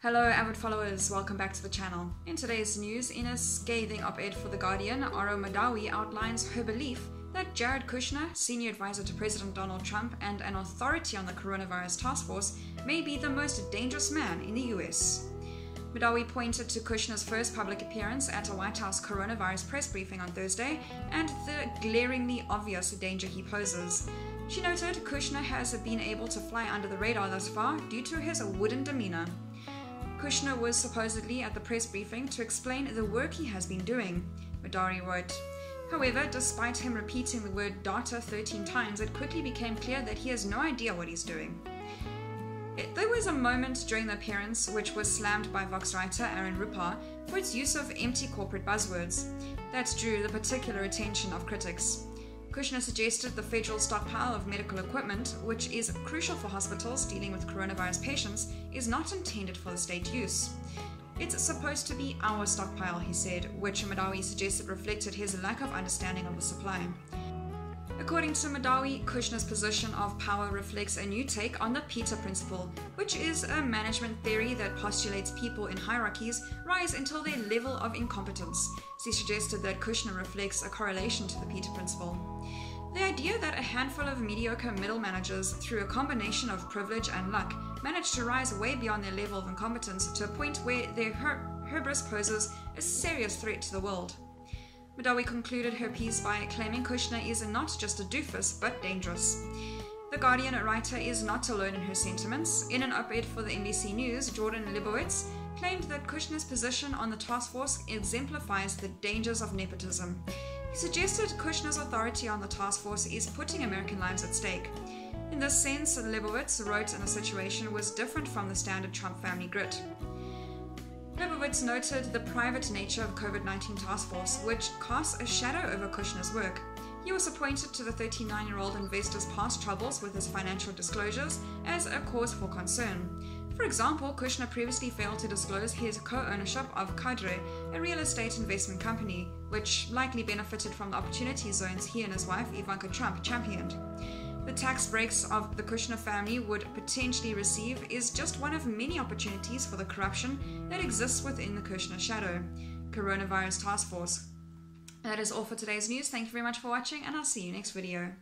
Hello, avid followers, welcome back to the channel. In today's news, in a scathing op ed for The Guardian, Arwa Mahdawi outlines her belief that Jared Kushner, senior advisor to President Donald Trump and an authority on the coronavirus task force, may be the most dangerous man in the US. Mahdawi pointed to Kushner's first public appearance at a White House coronavirus press briefing on Thursday and the glaringly obvious danger he poses. She noted Kushner has been able to fly under the radar thus far due to his wooden demeanor. Kushner was supposedly at the press briefing to explain the work he has been doing, Mahdawi wrote. However, despite him repeating the word data 13 times, it quickly became clear that he has no idea what he's doing. It, there was a moment during the appearance which was slammed by Vox writer Aaron Rupar for its use of empty corporate buzzwords. That drew the particular attention of critics. Kushner suggested the federal stockpile of medical equipment, which is crucial for hospitals dealing with coronavirus patients, is not intended for the state use. It's supposed to be our stockpile, he said, which Mahdawi suggested reflected his lack of understanding of the supply. According to Mahdawi, Kushner's position of power reflects a new take on the Peter Principle, which is a management theory that postulates people in hierarchies rise until their level of incompetence. She suggested that Kushner reflects a correlation to the Peter Principle. The idea that a handful of mediocre middle managers, through a combination of privilege and luck, manage to rise way beyond their level of incompetence to a point where their hubris poses a serious threat to the world. Mahdawi concluded her piece by claiming Kushner is not just a doofus, but dangerous. The Guardian writer is not alone in her sentiments. In an op ed for the NBC News, Jordan Libowitz claimed that Kushner's position on the task force exemplifies the dangers of nepotism. He suggested Kushner's authority on the task force is putting American lives at stake. In this sense, Libowitz wrote in the situation was different from the standard Trump family grit. Libowitz noted the private nature of COVID-19 task force, which casts a shadow over Kushner's work. He was appointed to the 39-year-old investor's past troubles with his financial disclosures as a cause for concern. For example, Kushner previously failed to disclose his co-ownership of Cadre, a real estate investment company, which likely benefited from the opportunity zones he and his wife Ivanka Trump championed. The tax breaks of the Kushner family would potentially receive is just one of many opportunities for the corruption that exists within the Kushner shadow. Coronavirus Task Force. That is all for today's news. Thank you very much for watching, and I'll see you next video.